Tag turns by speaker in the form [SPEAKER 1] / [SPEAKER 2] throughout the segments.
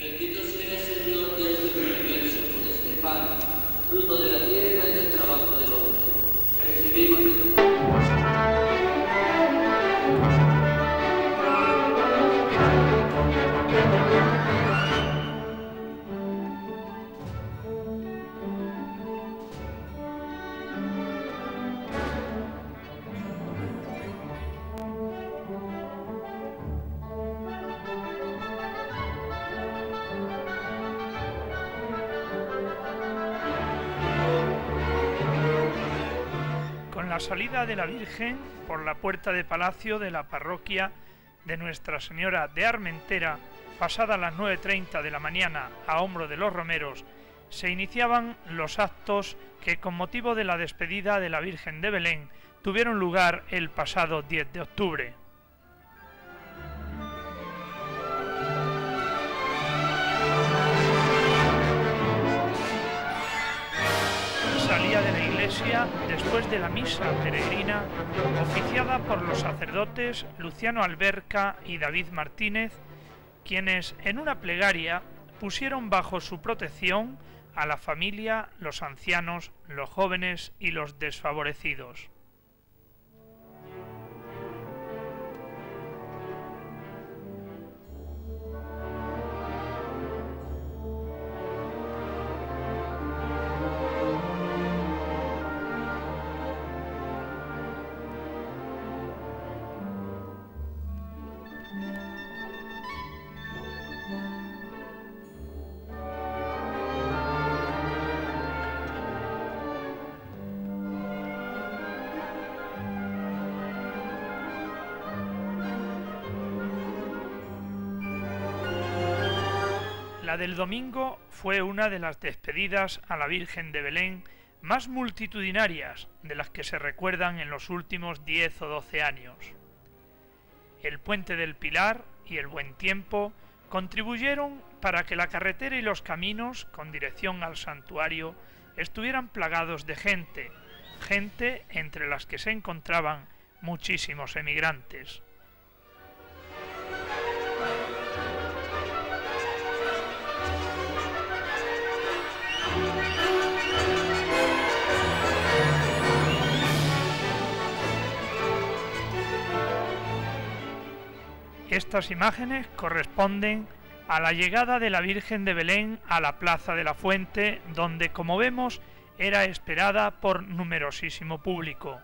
[SPEAKER 1] Bendito de la
[SPEAKER 2] Virgen por la puerta de palacio de la parroquia de Nuestra Señora de Armentera, pasada las 9.30 de la mañana a hombro de los romeros, se iniciaban los actos que con motivo de la despedida de la Virgen de Belén tuvieron lugar el pasado 10 de octubre. Después de la misa peregrina oficiada por los sacerdotes Luciano Alberca y David Martínez, quienes en una plegaria pusieron bajo su protección a la familia, los ancianos, los jóvenes y los desfavorecidos. La del domingo fue una de las despedidas a la Virgen de Belén más multitudinarias de las que se recuerdan en los últimos 10 o 12 años. El puente del Pilar y el buen tiempo contribuyeron para que la carretera y los caminos con dirección al santuario estuvieran plagados de gente, gente entre las que se encontraban muchísimos emigrantes. Estas imágenes corresponden a la llegada de la Virgen de Belén a la Plaza de la Fuente, donde, como vemos, era esperada por numerosísimo público.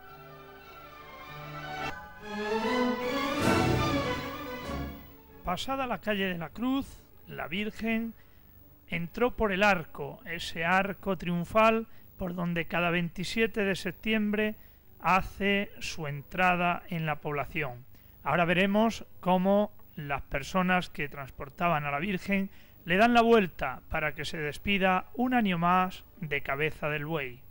[SPEAKER 2] Pasada la calle de la Cruz, la Virgen entró por el arco, ese arco triunfal por donde cada 27 de septiembre hace su entrada en la población. Ahora veremos cómo las personas que transportaban a la Virgen le dan la vuelta para que se despida un año más de cabeza del buey.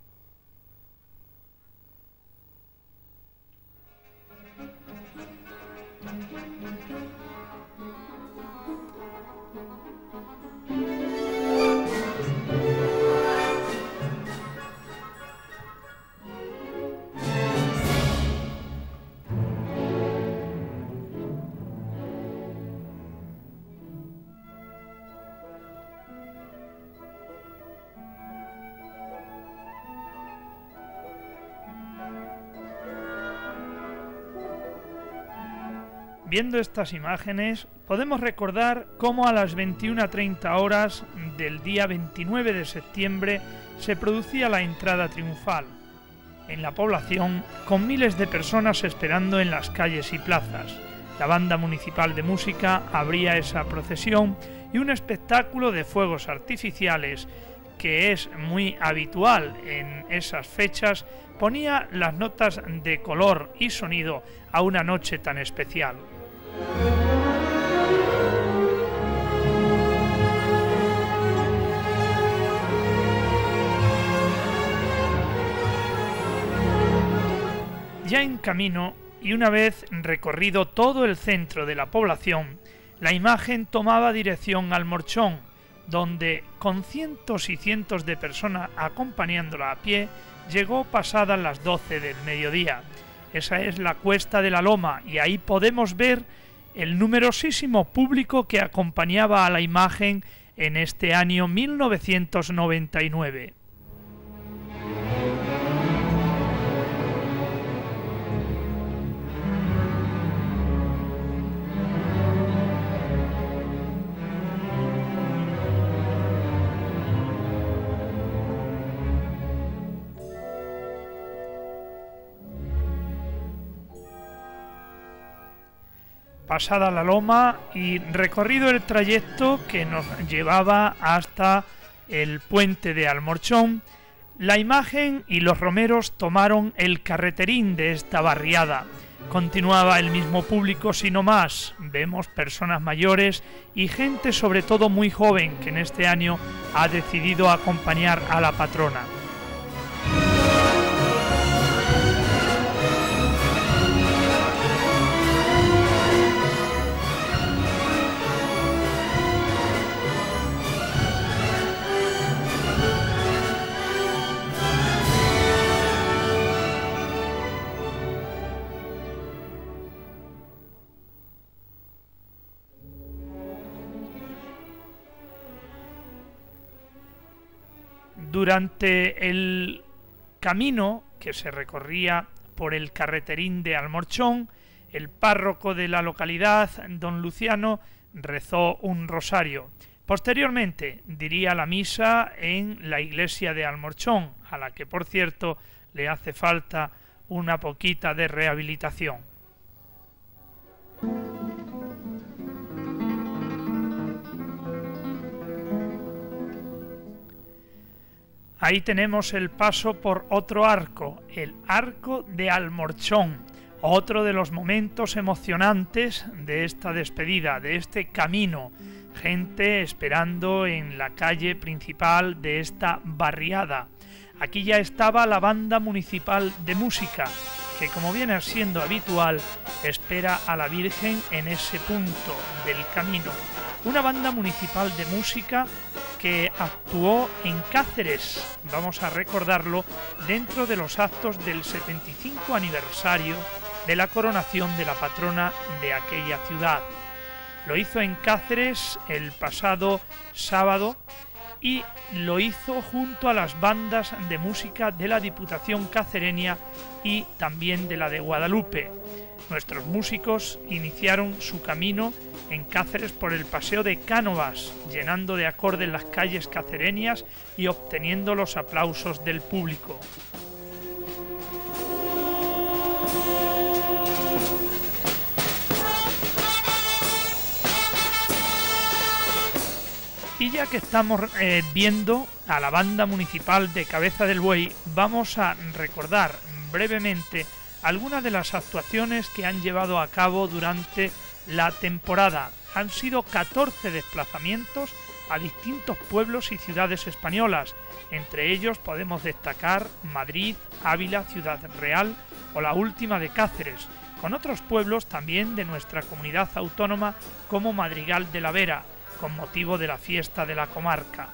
[SPEAKER 2] Viendo estas imágenes, podemos recordar cómo a las 21.30 horas del día 29 de septiembre se producía la entrada triunfal en la población con miles de personas esperando en las calles y plazas. La banda municipal de música abría esa procesión y un espectáculo de fuegos artificiales que es muy habitual en esas fechas ponía las notas de color y sonido a una noche tan especial. Ya en camino y una vez recorrido todo el centro de la población, la imagen tomaba dirección al Morchón, donde, con cientos y cientos de personas acompañándola a pie, llegó pasadas las 12 del mediodía. Esa es la cuesta de la Loma y ahí podemos ver el numerosísimo público que acompañaba a la imagen en este año 1999. Pasada la loma y recorrido el trayecto que nos llevaba hasta el puente de Almorchón, la imagen y los romeros tomaron el carreterín de esta barriada. Continuaba el mismo público, sino más. Vemos personas mayores y gente sobre todo muy joven que en este año ha decidido acompañar a la patrona. Durante el camino que se recorría por el carreterín de Almorchón, el párroco de la localidad, don Luciano, rezó un rosario. Posteriormente diría la misa en la iglesia de Almorchón, a la que por cierto le hace falta una poquita de rehabilitación. Ahí tenemos el paso por otro arco, el arco de Almorchón, otro de los momentos emocionantes de esta despedida, de este camino. Gente esperando en la calle principal de esta barriada. Aquí ya estaba la banda municipal de música, que como viene siendo habitual, espera a la Virgen en ese punto del camino. Una banda municipal de música que actuó en Cáceres, vamos a recordarlo, dentro de los actos del 75 aniversario de la coronación de la patrona de aquella ciudad. Lo hizo en Cáceres el pasado sábado y lo hizo junto a las bandas de música de la Diputación Cacereña y también de la de Guadalupe. Nuestros músicos iniciaron su camino en Cáceres por el Paseo de Cánovas, llenando de acordes las calles cacereñas y obteniendo los aplausos del público. Y ya que estamos eh, viendo a la banda municipal de Cabeza del Buey, vamos a recordar brevemente algunas de las actuaciones que han llevado a cabo durante la temporada. Han sido 14 desplazamientos a distintos pueblos y ciudades españolas. Entre ellos podemos destacar Madrid, Ávila, Ciudad Real o la última de Cáceres, con otros pueblos también de nuestra comunidad autónoma como Madrigal de la Vera, con motivo de la fiesta de la comarca.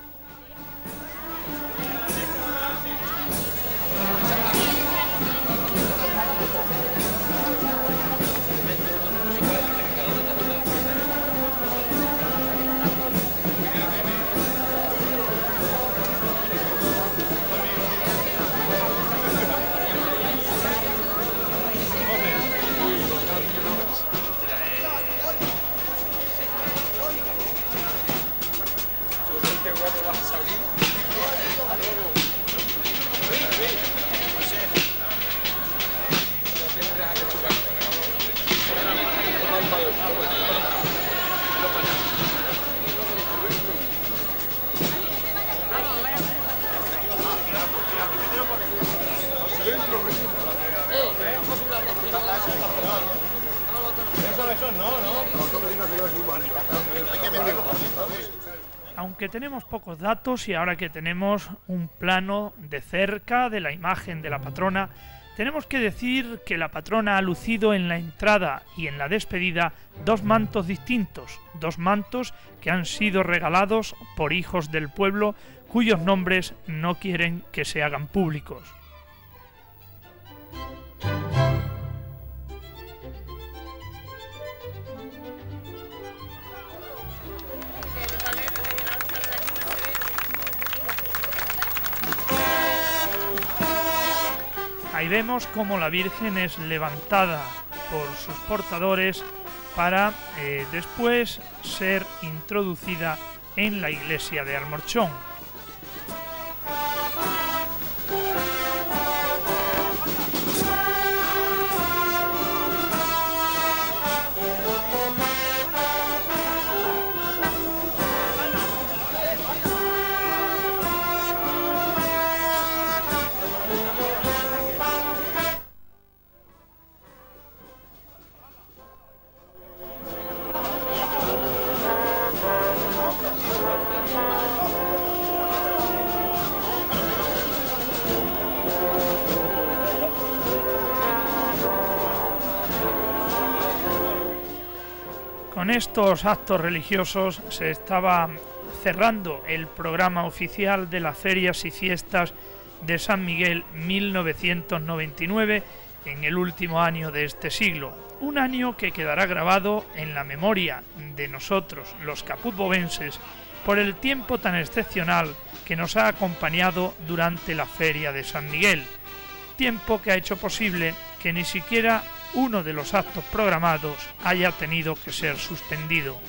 [SPEAKER 2] Aunque tenemos pocos datos y ahora que tenemos un plano de cerca de la imagen de la patrona, tenemos que decir que la patrona ha lucido en la entrada y en la despedida dos mantos distintos, dos mantos que han sido regalados por hijos del pueblo cuyos nombres no quieren que se hagan públicos. Ahí vemos cómo la Virgen es levantada por sus portadores para eh, después ser introducida en la iglesia de Almorchón. Estos actos religiosos se estaba cerrando el programa oficial de las ferias y fiestas de San Miguel 1999 en el último año de este siglo, un año que quedará grabado en la memoria de nosotros, los caputbovenses, por el tiempo tan excepcional que nos ha acompañado durante la feria de San Miguel, tiempo que ha hecho posible que ni siquiera uno de los actos programados haya tenido que ser suspendido.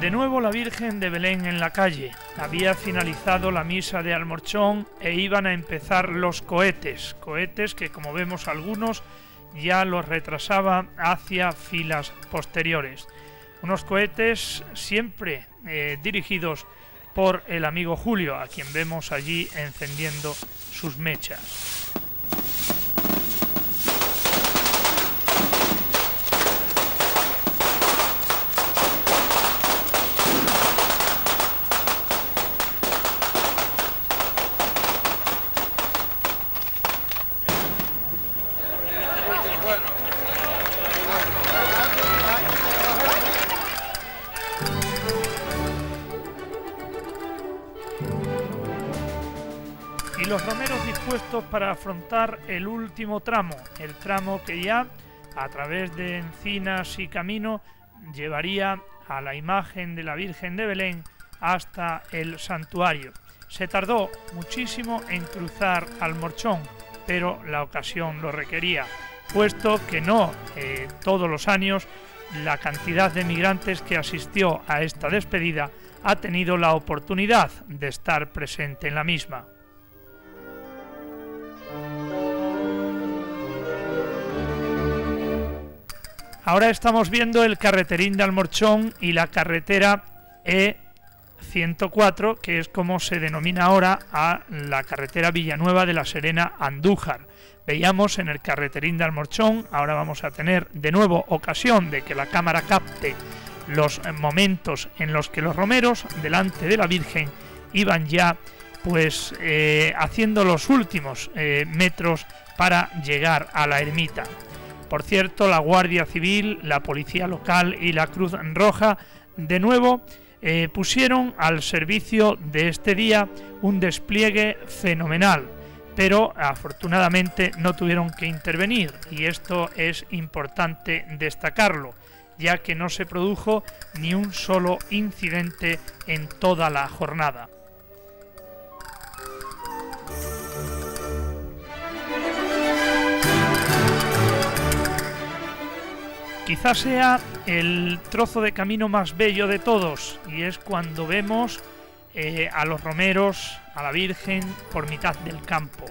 [SPEAKER 2] De nuevo la Virgen de Belén en la calle. Había finalizado la misa de Almorchón e iban a empezar los cohetes, cohetes que como vemos algunos ya los retrasaba hacia filas posteriores. Unos cohetes siempre eh, dirigidos por el amigo Julio, a quien vemos allí encendiendo sus mechas. Para afrontar el último tramo, el tramo que ya a través de encinas y camino llevaría a la imagen de la Virgen de Belén hasta el santuario. Se tardó muchísimo en cruzar al Morchón, pero la ocasión lo requería, puesto que no eh, todos los años la cantidad de migrantes que asistió a esta despedida ha tenido la oportunidad de estar presente en la misma. Ahora estamos viendo el carreterín de Almorchón y la carretera E104, que es como se denomina ahora a la carretera Villanueva de la Serena Andújar. Veíamos en el carreterín de Almorchón, ahora vamos a tener de nuevo ocasión de que la cámara capte los momentos en los que los romeros delante de la Virgen iban ya pues eh, haciendo los últimos eh, metros para llegar a la ermita. Por cierto, la Guardia Civil, la Policía Local y la Cruz Roja de nuevo eh, pusieron al servicio de este día un despliegue fenomenal, pero afortunadamente no tuvieron que intervenir y esto es importante destacarlo, ya que no se produjo ni un solo incidente en toda la jornada. Quizás sea el trozo de camino más bello de todos y es cuando vemos eh, a los romeros, a la Virgen por mitad del campo,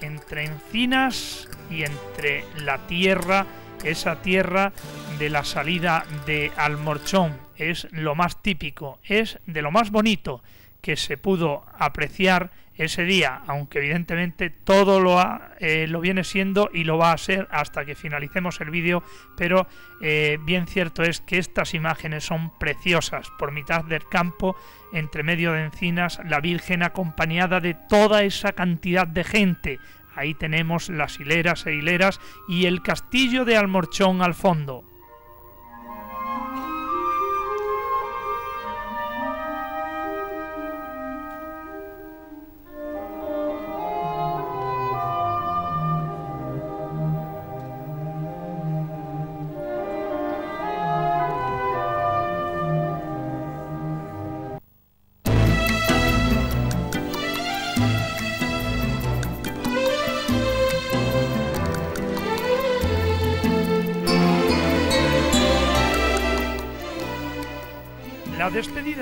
[SPEAKER 2] entre encinas y entre la tierra, esa tierra de la salida de Almorchón. Es lo más típico, es de lo más bonito que se pudo apreciar ese día, aunque evidentemente todo lo, eh, lo viene siendo y lo va a ser hasta que finalicemos el vídeo, pero eh, bien cierto es que estas imágenes son preciosas, por mitad del campo, entre medio de encinas, la Virgen acompañada de toda esa cantidad de gente. Ahí tenemos las hileras e hileras y el castillo de Almorchón al fondo.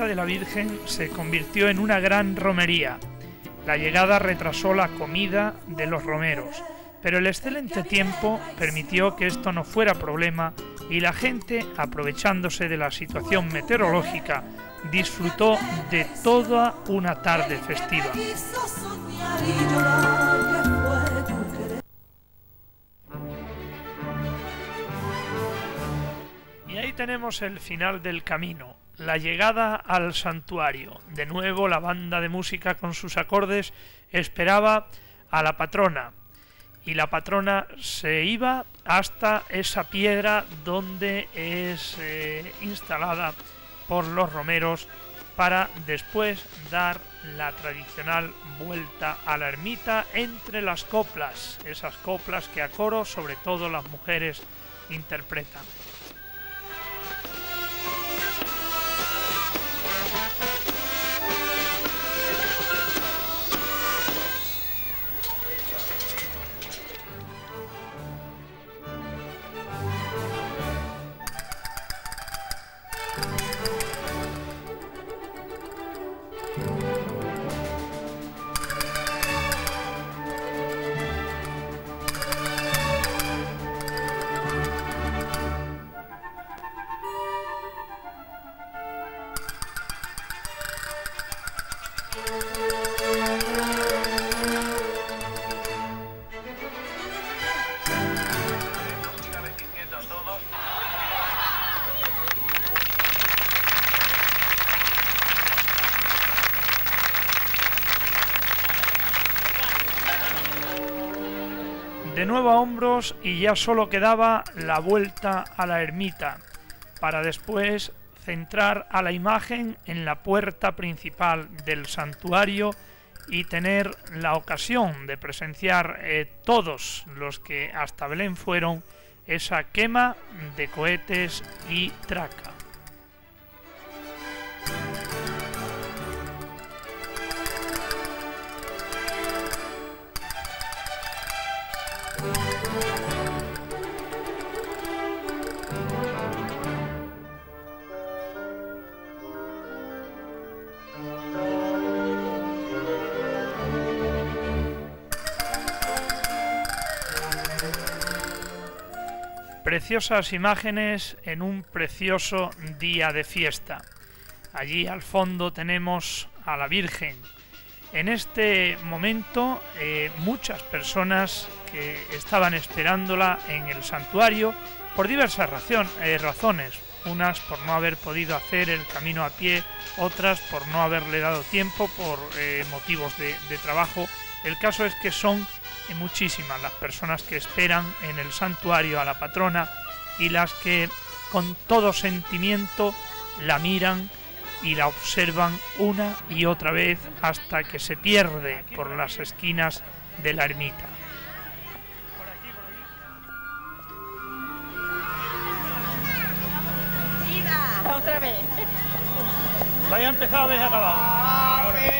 [SPEAKER 2] De la Virgen se convirtió en una gran romería. La llegada retrasó la comida de los romeros, pero el excelente tiempo permitió que esto no fuera problema y la gente, aprovechándose de la situación meteorológica, disfrutó de toda una tarde festiva. Y ahí tenemos el final del camino, la llegada al santuario. De nuevo la banda de música con sus acordes esperaba a la patrona, y la patrona se iba hasta esa piedra donde es eh, instalada por los romeros para después dar la tradicional vuelta a la ermita entre las coplas, esas coplas que a coro sobre todo las mujeres interpretan. Nuevo hombros y ya solo quedaba la vuelta a la ermita, para después centrar a la imagen en la puerta principal del santuario y tener la ocasión de presenciar eh, todos los que hasta Belén fueron esa quema de cohetes y traca. Preciosas imágenes en un precioso día de fiesta. Allí al fondo tenemos a la Virgen. En este momento eh, muchas personas que estaban esperándola en el santuario por diversas eh, razones, unas por no haber podido hacer el camino a pie, otras por no haberle dado tiempo por eh, motivos de, de trabajo. El caso es que son muchísimas las personas que esperan en el santuario a la patrona y las que con todo sentimiento la miran y la observan una y otra vez hasta que se pierde por las esquinas de la ermita.
[SPEAKER 3] Otra vez.
[SPEAKER 2] Vaya empezado, habéis acabado.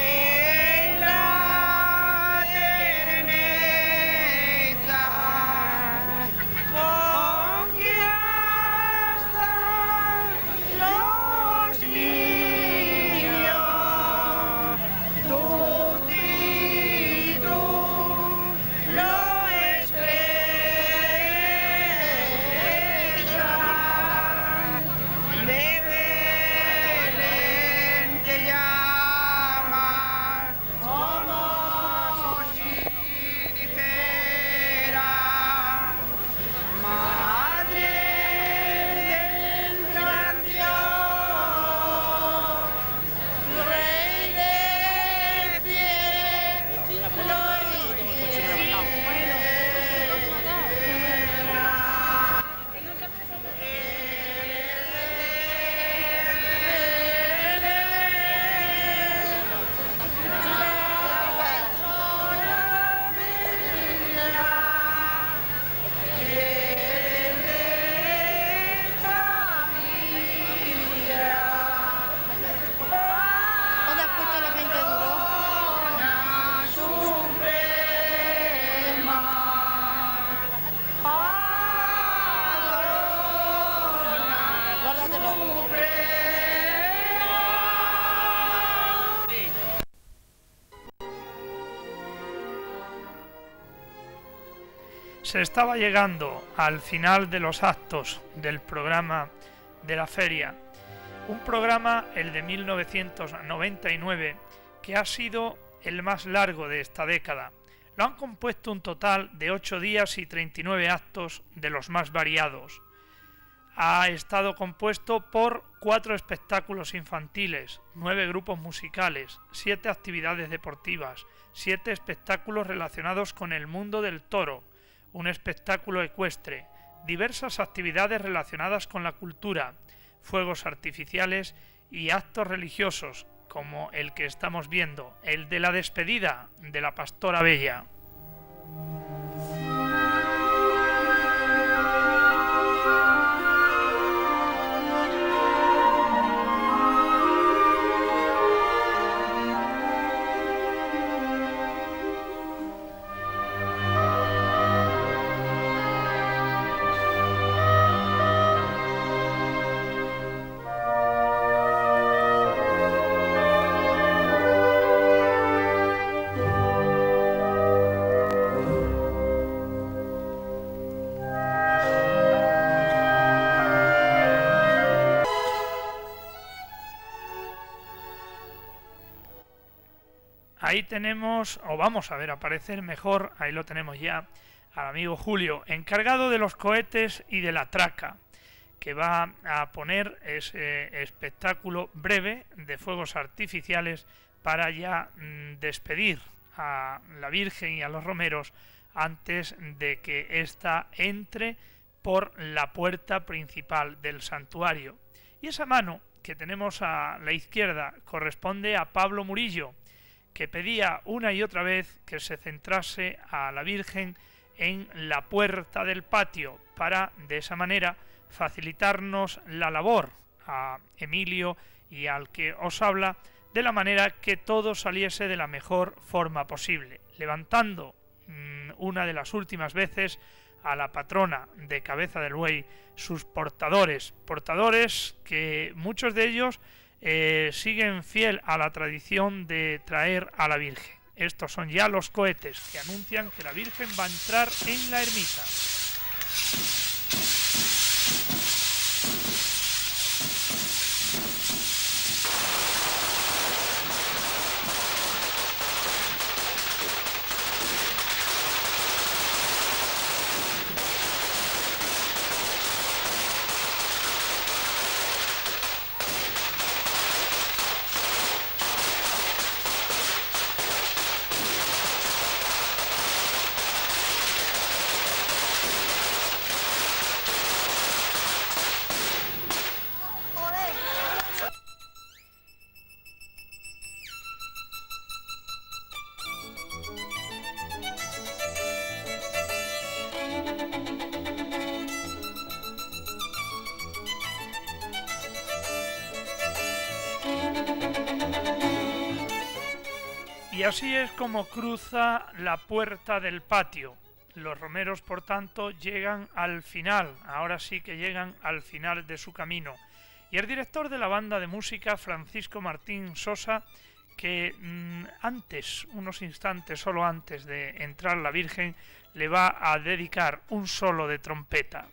[SPEAKER 2] Se estaba llegando al final de los actos del programa de la feria. Un programa, el de 1999, que ha sido el más largo de esta década. Lo han compuesto un total de 8 días y 39 actos de los más variados. Ha estado compuesto por cuatro espectáculos infantiles, nueve grupos musicales, siete actividades deportivas, siete espectáculos relacionados con el mundo del toro, un espectáculo ecuestre, diversas actividades relacionadas con la cultura, fuegos artificiales y actos religiosos, como el que estamos viendo, el de la despedida de la pastora Bella. Ahí tenemos, o vamos a ver aparecer mejor, ahí lo tenemos ya, al amigo Julio, encargado de los cohetes y de la traca, que va a poner ese espectáculo breve de fuegos artificiales para ya mm, despedir a la Virgen y a los romeros antes de que ésta entre por la puerta principal del santuario. Y esa mano que tenemos a la izquierda corresponde a Pablo Murillo, que pedía una y otra vez que se centrase a la Virgen en la puerta del patio para de esa manera facilitarnos la labor a Emilio y al que os habla de la manera que todo saliese de la mejor forma posible, levantando mm, una de las últimas veces a la patrona de cabeza del buey sus portadores, portadores que muchos de ellos eh, siguen fiel a la tradición de traer a la Virgen. Estos son ya los cohetes que anuncian que la Virgen va a entrar en la ermita. Así es como cruza la puerta del patio. Los romeros, por tanto, llegan al final, ahora sí que llegan al final de su camino. Y el director de la banda de música, Francisco Martín Sosa, que mm, antes, unos instantes solo antes de entrar la Virgen, le va a dedicar un solo de trompeta.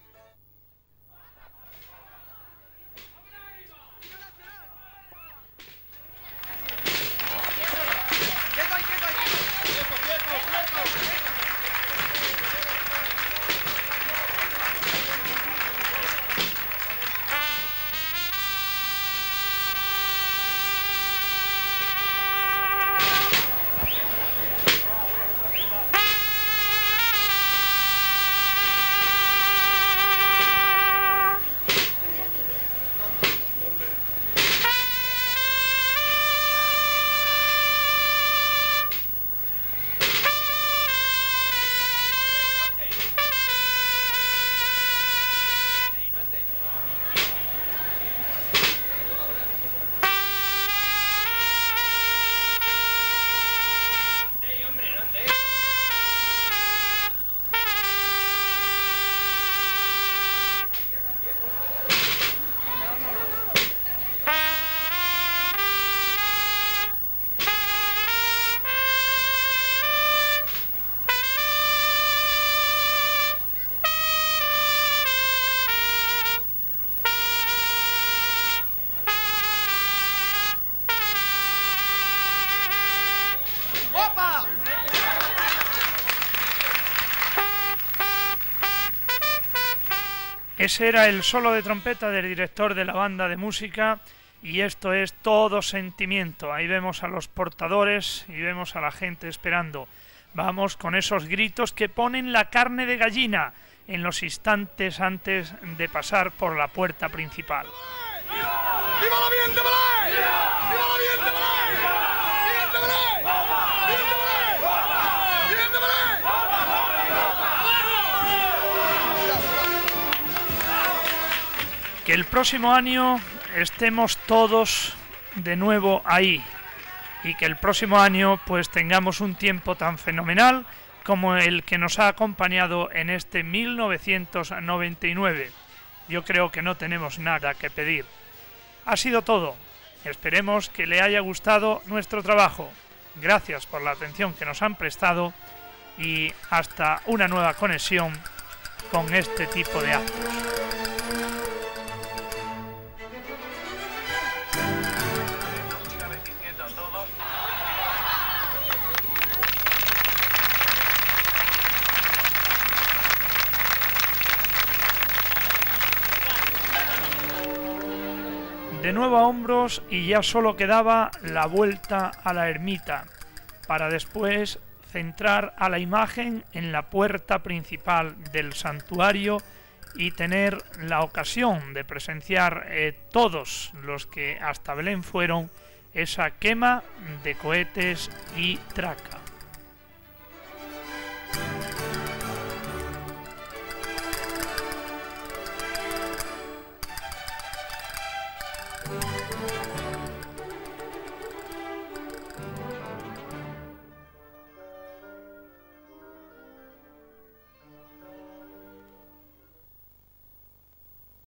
[SPEAKER 2] Ese era el solo de trompeta del director de la banda de música y esto es todo sentimiento. Ahí vemos a los portadores y vemos a la gente esperando. Vamos con esos gritos que ponen la carne de gallina en los instantes antes de pasar por la puerta principal. Que el próximo año estemos todos de nuevo ahí y que el próximo año pues tengamos un tiempo tan fenomenal como el que nos ha acompañado en este 1999. Yo creo que no tenemos nada que pedir. Ha sido todo. Esperemos que le haya gustado nuestro trabajo. Gracias por la atención que nos han prestado y hasta una nueva conexión con este tipo de actos. De nuevo a hombros y ya solo quedaba la vuelta a la ermita, para después centrar a la imagen en la puerta principal del santuario y tener la ocasión de presenciar eh, todos los que hasta Belén fueron esa quema de cohetes y traca.